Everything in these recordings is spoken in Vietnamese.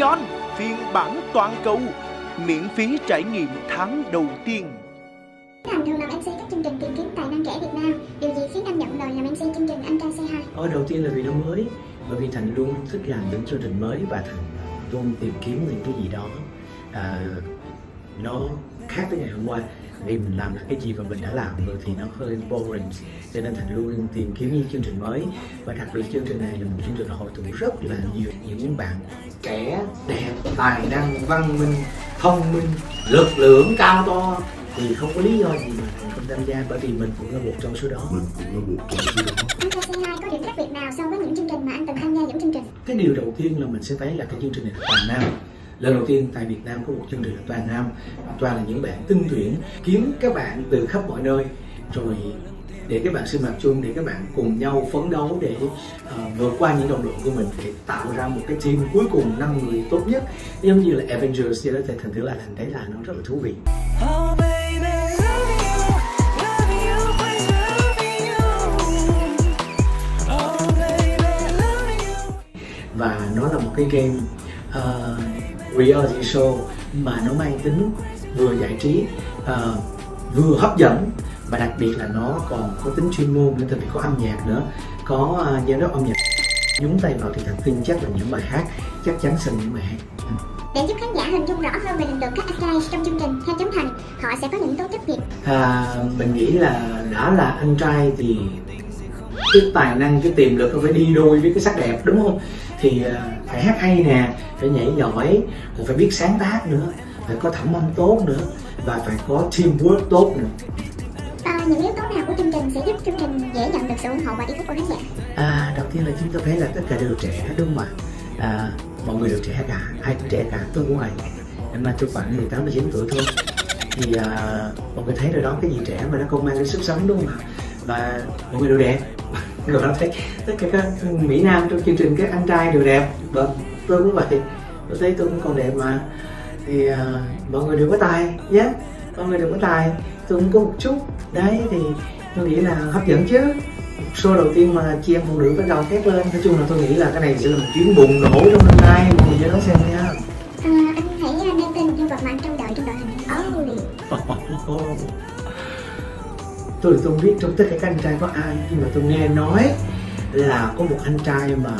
Vion phiên bản toàn cầu miễn phí trải nghiệm tháng đầu tiên. Thành thường làm MC các chương trình tìm kiếm tài năng trẻ Việt Nam. Điều gì khiến anh nhận lời làm MC chương trình Anh trai Say Hi? Ở đầu tiên là vì nó mới, bởi vì Thành luôn thích làm những chương trình mới và Thành luôn tìm kiếm những cái gì đó à, nó khác với ngày hôm qua. Vì mình làm là cái gì mà mình đã làm rồi thì nó hơi boring. Cho nên thành luôn tìm kiếm những chương trình mới. Và đặc biệt chương trình này là một chương trình hội tụ rất là nhiều những bạn trẻ đẹp tài năng văn minh thông minh lực lượng cao to. Thì không có lý do gì mà thành không tham gia bởi vì mình cũng là một trong số đó. Mình cũng là một trong số đó. Anh có điểm khác biệt nào so với những chương trình mà anh từng tham gia những chương trình? cái điều đầu tiên là mình sẽ thấy là cái chương trình này là toàn nam lần đầu tiên tại Việt Nam có một chương trình là toàn nam. Toàn là những bạn tinh tuyển kiếm các bạn từ khắp mọi nơi. Rồi để các bạn sinh hoạt chung để các bạn cùng nhau phấn đấu để uh, vượt qua những đồng đội của mình để tạo ra một cái team cuối cùng năm người tốt nhất. Giống như là Avengers cho đó thì thành thử là thành thấy là nó rất là thú vị. Oh baby. Oh và nó là một cái game uh, reality show mà nó mang tính vừa giải trí uh, vừa hấp dẫn và đặc biệt là nó còn có tính chuyên môn nữa tại vì có âm nhạc nữa có uh, giám đốc âm nhạc nhúng tay vào thì thật tin chắc là những bài hát chắc chắn sẽ những bài hát. Để giúp khán giả hình dung rõ hơn về lực lượng các anh trai trong chương trình theo chấm thành, họ sẽ có những tố chất gì? à, mình nghĩ là đã là anh trai thì cái tài năng cái tiềm lực nó phải đi đôi với cái sắc đẹp đúng không thì à, phải hát hay nè phải nhảy giỏi rồi phải biết sáng tác nữa phải có thẩm âm tốt nữa và phải có teamwork tốt nữa. À, những yếu tố nào của chương trình sẽ giúp chương trình dễ nhận được sự ủng hộ và yêu thích của khán giả? à, đầu tiên là chúng ta thấy là tất cả đều trẻ đúng không ạ? À, mọi người đều trẻ cả ai cũng trẻ cả tôi cũng vậy. Năm nay tôi khoảng 18 19 tuổi thôi. Thì à, mọi người thấy rồi đó cái gì trẻ mà nó không mang đến sức sống đúng không ạ? Và mọi người đều đẹp rồi nó thấy tất cả các mỹ nam trong chương trình các anh trai đều đẹp. Vâng tôi cũng vậy. Tôi thấy tôi cũng còn đẹp mà. Thì à, mọi người đều có tài nhé. Mọi người đều có tài. Tôi cũng có một chút. Đấy thì tôi nghĩ là hấp dẫn chứ. Show đầu tiên mà chị em phụ nữ bắt đầu thét lên. Nói chung là tôi nghĩ là cái này sẽ là một chuyến bùng nổ trong năm nay. Mọi người nhớ đón xem nha. À, anh hãy nêu tên nhân vật mà anh trông đợi trong đội hình. Oh, tôi thì không biết trong tất cả các anh trai có ai nhưng mà tôi nghe nói là có một anh trai mà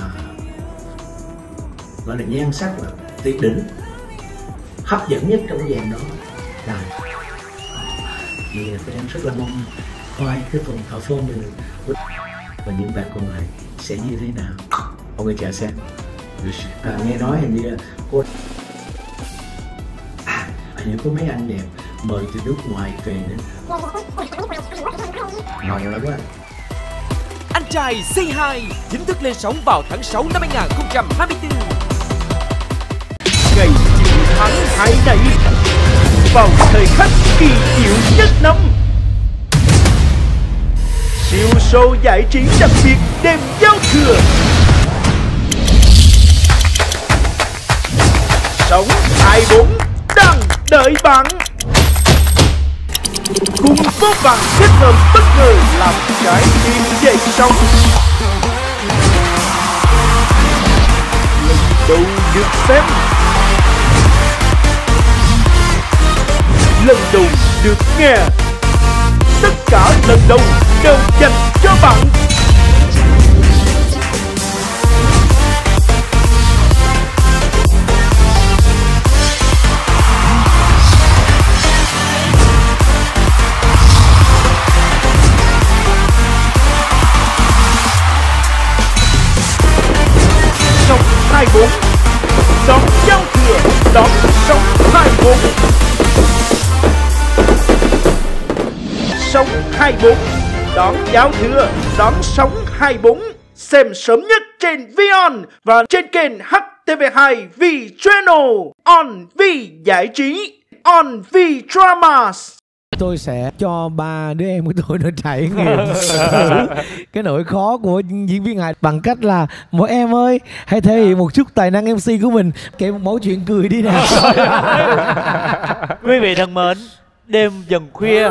gọi là nhan sắc là tuyệt đỉnh hấp dẫn nhất trong cái dàn đó là thì tôi đang rất là mong coi cái phần thảo phong này và những bạn còn lại sẽ như thế nào. Mọi người chờ xem à, nghe nói hình như là cô à hình như có mấy anh đẹp mời từ nước ngoài về nữa ngon lắm quá Anh trai Say Hi chính thức lên sóng vào tháng 6 năm 2024. Ngày chiến thắng hai này, vào thời khắc kỳ diệu nhất năm. Siêu show giải trí đặc biệt đêm giao thừa. Sống 24 đang đợi bạn. Cùng vô vàng kết hợp bất ngờ làm trái tim dậy sóng. Lần đầu được xem lần đầu được nghe. Tất cả lần đầu đều dành cho bạn. 24 Đón giao thừa Đón Sống 24 Xem sớm nhất trên Vion Và trên kênh HTV2 V Channel. On V Giải trí On V Dramas. Tôi sẽ cho ba đứa em của tôi nó trải nghiệm. Cái nỗi khó của diễn viên hài bằng cách là mỗi em ơi hãy thể hiện một chút tài năng mc của mình kể một mẫu chuyện cười đi nào. Quý vị thân mến đêm dần khuya.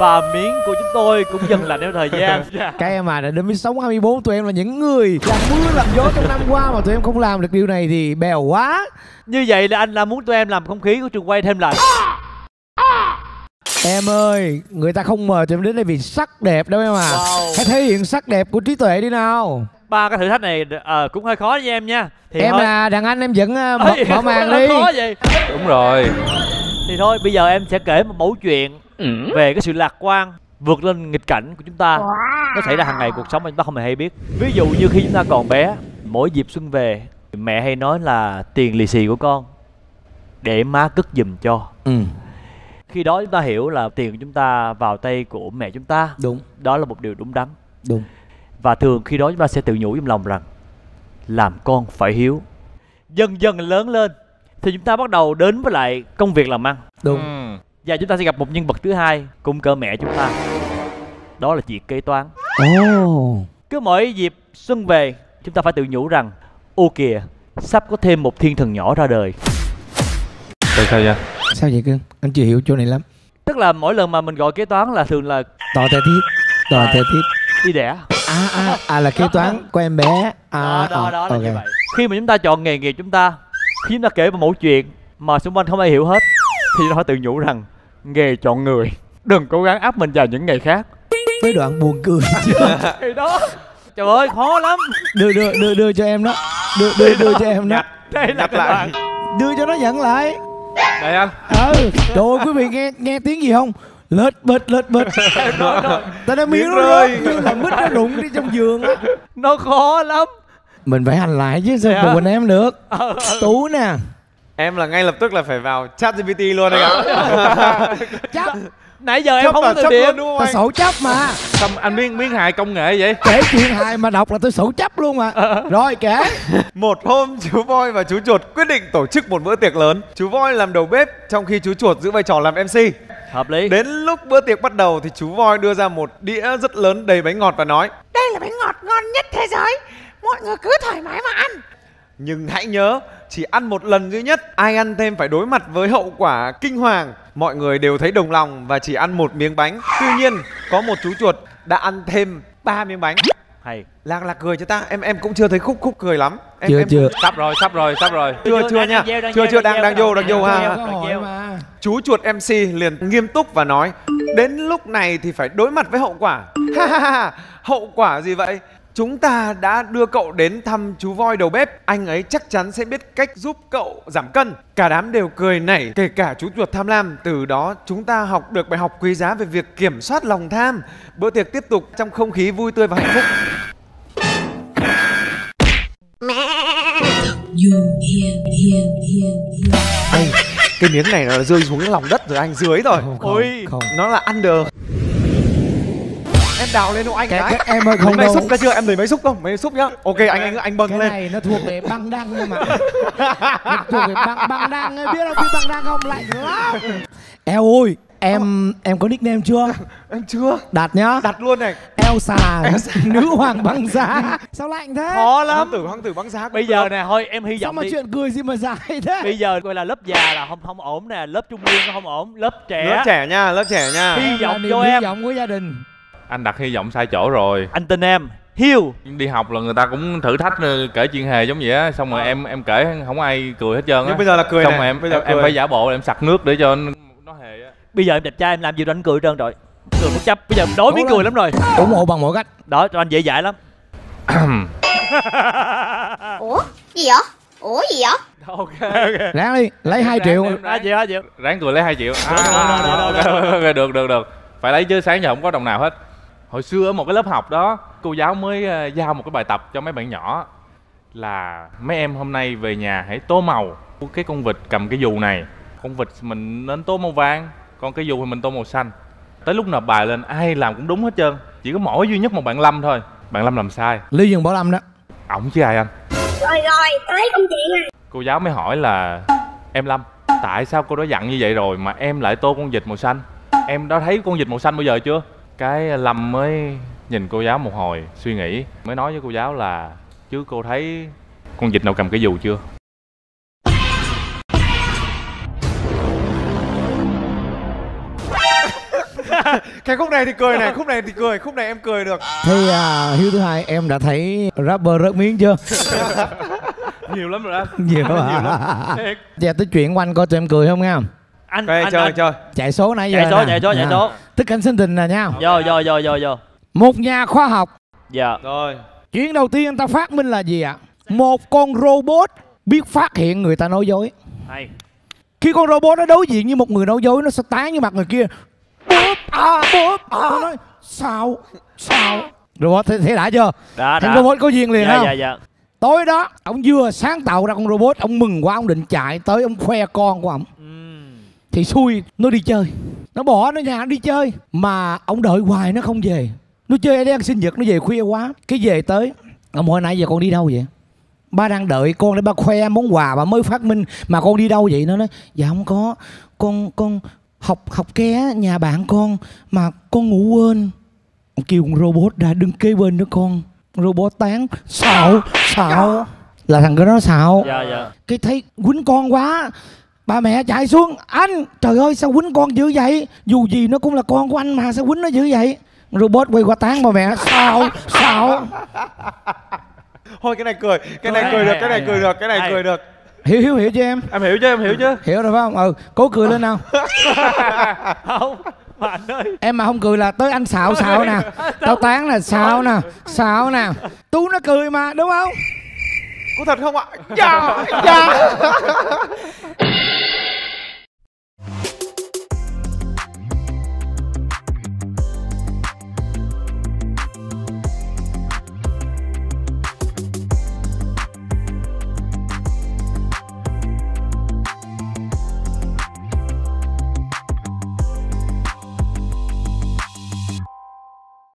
Và miếng của chúng tôi cũng dần lạnh theo thời gian. Các em à đến với sống 24 tụi em là những người làm mưa làm gió trong năm qua mà tụi em không làm được điều này thì bèo quá. Như vậy là anh là muốn tụi em làm không khí của trường quay thêm lạnh. Em ơi người ta không mời tụi em đến đây vì sắc đẹp đâu em à. Wow. hãy thể hiện sắc đẹp của trí tuệ đi nào. Ba cái thử thách này ờ, cũng hơi khó với em nha. Thì em thôi. là đàn anh em vẫn ờ, mở, mở màn đi. khó vậy. Đúng rồi thì thôi bây giờ em sẽ kể một mẫu chuyện về cái sự lạc quan vượt lên nghịch cảnh của chúng ta. Nó xảy ra hàng ngày cuộc sống mà chúng ta không hề hay biết. Ví dụ như khi chúng ta còn bé mỗi dịp xuân về mẹ hay nói là tiền lì xì của con để má cất giùm cho. Ừ. Khi đó chúng ta hiểu là tiền của chúng ta vào tay của mẹ chúng ta. Đúng. Đó là một điều đúng đắn. Đúng. Và thường khi đó chúng ta sẽ tự nhủ trong lòng rằng làm con phải hiếu. Dần dần lớn lên thì chúng ta bắt đầu đến với lại công việc làm ăn. Đúng. Ừ. và chúng ta sẽ gặp một nhân vật thứ hai cùng cỡ mẹ chúng ta. Đó là chị kế toán. Ồ. Cứ mỗi dịp xuân về chúng ta phải tự nhủ rằng ô kìa sắp có thêm một thiên thần nhỏ ra đời. Tại sao vậy sao vậy cưng anh chưa hiểu chỗ này lắm. Tức là mỗi lần mà mình gọi kế toán là thường là tò te thiết tò te thiết đi đẻ. À à à là kế toán của em bé. À đó đó à, đó là ok. như vậy. Khi mà chúng ta chọn nghề nghiệp chúng ta khi chúng ta kể một mẫu chuyện mà xung quanh không ai hiểu hết thì ta phải tự nhủ rằng nghề chọn người. Đừng cố gắng áp mình vào những nghề khác. Với đoạn buồn cười. Thì đó. Trời ơi khó lắm. Đưa đưa đưa đưa cho em đó. Đưa đưa đưa cho em đó. Đây là lại. đoạn. Đưa cho nó nhận lại. Đây anh. Ừ. Trời ơi quý vị nghe nghe tiếng gì không? Lết bịch lết bịch ta đã miếng nó rơi như là mít nó đụng đi trong giường á. Nó khó lắm mình phải hành lại chứ sao Dạ. một mình em được? Tú nè. Em là ngay lập tức là phải vào chat GPT luôn anh ạ. Chấp nãy giờ em Chấp không là có từ chấp điển. luôn đúng không ta anh? sổ chấp mà. Xong anh biến biến hài công nghệ vậy? Kể chuyện hài mà đọc là tôi sổ chấp luôn mà. Rồi kể. Một hôm chú voi và chú chuột quyết định tổ chức một bữa tiệc lớn. Chú voi làm đầu bếp trong khi chú chuột giữ vai trò làm MC hợp lý. Đến lúc bữa tiệc bắt đầu thì chú voi đưa ra một đĩa rất lớn đầy bánh ngọt và nói Đây là bánh ngọt ngon nhất thế giới Mọi người cứ thoải mái mà ăn. Nhưng hãy nhớ, chỉ ăn một lần duy nhất Ai ăn thêm phải đối mặt với hậu quả kinh hoàng. Mọi người đều thấy đồng lòng và chỉ ăn một miếng bánh. Tuy nhiên, có một chú chuột đã ăn thêm ba miếng bánh. Hay. Lạc lạc cười cho ta, em em cũng chưa thấy khúc khúc cười lắm. Em, chưa em chưa. Sắp rồi sắp rồi sắp rồi. Chưa chưa nha, chưa chưa đang đang vô đang vô ha. Chú chuột MC liền nghiêm túc và nói Đến lúc này thì phải đối mặt với hậu quả. Ha ha ha. Hậu quả gì vậy? Chúng ta đã đưa cậu đến thăm chú voi đầu bếp. Anh ấy chắc chắn sẽ biết cách giúp cậu giảm cân. Cả đám đều cười nảy Kể cả chú chuột tham lam. Từ đó chúng ta học được bài học quý giá về việc kiểm soát lòng tham. Bữa tiệc tiếp tục trong không khí vui tươi và hạnh phúc. Anh, cái miếng này nó rơi xuống lòng đất rồi anh dưới rồi. Không không, Ôi. không. Nó là under đào lên hộ anh Cái- cái cái em ơi, không máy xúc ra chưa? Em lấy máy xúc không? Máy xúc nhá. Ok anh anh anh bâng cái lên. này nó thuộc về băng đăng nhưng mà nó thuộc về băng băng đăng ấy. Biết không? Biết băng đăng không? Lạnh lắm. Eo ơi em em có nickname chưa? Em chưa. Đặt nhá. Đặt luôn này. Elsa nữ hoàng băng giá. Sao lạnh thế? Khó lắm. Hoàng tử hoàng tử băng giá bây giờ nè thôi em hy sao vọng mà đi. chuyện cười gì mà dài thế? Bây giờ gọi là lớp già là không không ổn nè. Lớp trung niên không ổn. Lớp trẻ. Lớp trẻ nha, lớp trẻ nha. Hy Em vọng niềm vô hy em. vọng của gia đình Anh đặt hy vọng sai chỗ rồi. Anh tin em hiêu đi học là người ta cũng thử thách ờ, kể chuyện hề giống vậy á. Xong rồi em em kể không ai cười hết trơn á. Nhưng bây giờ là cười xong này, rồi em bây giờ em, em cười. phải giả bộ em sặc nước để cho nó nó hề á. Bây giờ em đẹp trai em làm gì đâu anh cười trơn rồi. Cười bất chấp bây giờ em đói miếng Cố cười lắm rồi. Ủng hộ bằng mọi cách đó cho anh dễ dãi lắm. Ủa? Gì vậy? Ủa gì vậy? ok ok. Ráng đi lấy 2 triệu. à chịu hả chịu ráng cười lấy 2 triệu. À, Được, được, được, được, ok, ok, được được được. Phải lấy chứ sáng giờ không có đồng nào hết hồi xưa ở một cái lớp học đó cô giáo mới ờ, giao một cái bài tập cho mấy bạn nhỏ là mấy em hôm nay về nhà hãy tô màu. Cái con vịt cầm cái dù này con vịt mình nên tô màu vàng còn cái dù thì mình tô màu xanh. Tới lúc nộp bài lên ai làm cũng đúng hết trơn chỉ có mỗi duy nhất một bạn lâm thôi. Bạn lâm làm sai. Ly dừng bảo lâm đó. Ổng chứ ai anh? Rồi rồi, thấy công chuyện rồi cô giáo mới hỏi là em lâm tại sao cô đã dặn như vậy rồi mà em lại tô con vịt màu xanh? Em đã thấy con vịt màu xanh bao giờ chưa cái lâm mới nhìn cô giáo một hồi suy nghĩ mới nói với cô giáo là chứ cô thấy con vịt nào cầm cái dù chưa cái khúc này thì cười này khúc này thì cười khúc này em cười được Thế à, Hiếu thứ hai em đã thấy rapper rớt miếng chưa? nhiều lắm rồi anh Nhiều à. Thiệt. Giờ tới chuyện của anh coi tụi em cười không nha anh Chơi, anh, chơi, anh. chơi. Chạy số nãy giờ chạy số nè. chạy số chạy Nha. số Tức cảnh sinh tình nè nha. Vô vô vô vô vô. Một nhà khoa học. Dạ. Rồi. Chuyện đầu tiên anh ta phát minh là gì ạ? Một con robot biết phát hiện người ta nói dối. Hay. Khi con robot nó đối diện với một người nói dối Nó sẽ tán với mặt người kia. Bóp, à, bóp Nó nói sao, sao? Robot thấy, thấy đã chưa? đã Thằng đã. robot có duyên liền dạ không? dạ dạ. Tối đó, ông vừa sáng tạo ra con robot Ông mừng quá, ông định chạy tới ông khoe con của ông Thì xui, nó đi chơi. Nó bỏ nó nhà nó đi chơi. Mà ông đợi hoài nó không về. Nó chơi đây ăn sinh nhật, nó về khuya quá. Cái về tới Ông hỏi nãy giờ con đi đâu vậy? Ba đang đợi con để ba khoe món quà bà mới phát minh Mà con đi đâu vậy? Nó nói Dạ không có. Con con học học ké nhà bạn con Mà con ngủ quên. Ông kêu con robot ra đứng kế bên nữa con. Robot tán Xạo Xạo. Là thằng cái đó xạo. Dạ dạ. Cái thấy quýnh con quá Bà mẹ chạy xuống Anh trời ơi sao quýnh con dữ vậy? Dù gì nó cũng là con của anh mà sao quýnh nó dữ vậy? Robot quay qua tán bà mẹ Xạo Xạo thôi cái này cười cái này cười được cái này cười được cái này cười được. Hiểu hiểu hiểu cho em? Em hiểu chứ em hiểu chứ Hiểu rồi phải không? Ừ cố cười lên nào. Không mà anh ơi. Em mà không cười là tới anh xạo xạo nè. Tao tán là xạo nè Xạo nè. Tú nó cười mà đúng không? Có thật không ạ? Dạ dạ